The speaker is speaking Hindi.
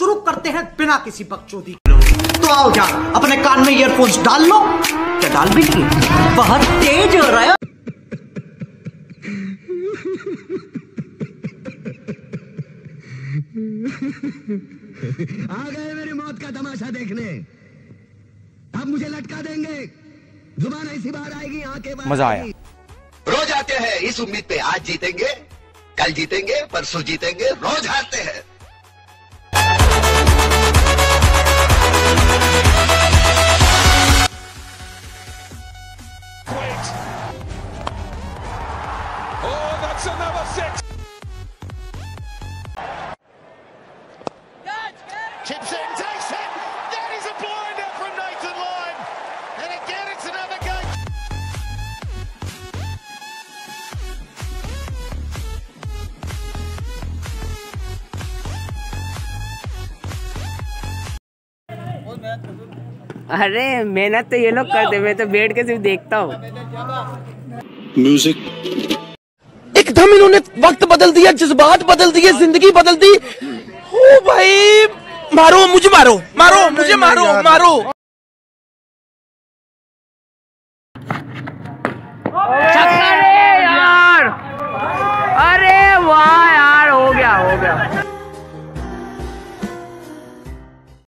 शुरू करते हैं बिना किसी बकचोदी तो आओ जा अपने कान में ईयरफोन्स डाल लो। क्या डाल भी नहीं बहुत तेज हो रहा है। आ गए मेरी मौत का तमाशा देखने। अब मुझे लटका देंगे। ज़ुबान ऐसी बार आएगी आँखें मज़ा आया। आएगी। रोज आते हैं इस उम्मीद पे आज जीतेंगे कल जीतेंगे परसों जीतेंगे रोज हारते हैं। That's another six. Chips in, takes it. That is a blinder from Nathan Lyon. And again, it's another game. अरे मेहनत तो ये लोग करते मैं तो बैठ के सिर्फ़ देखता हूँ तमाम इन्होंने वक्त बदल दिया जज्बात बदल दिए ज़िंदगी बदल दी। हो भाई मारो मुझे मारो मारो मुझे मारो मारो। अरे यार अरे वाह यार हो गया हो गया।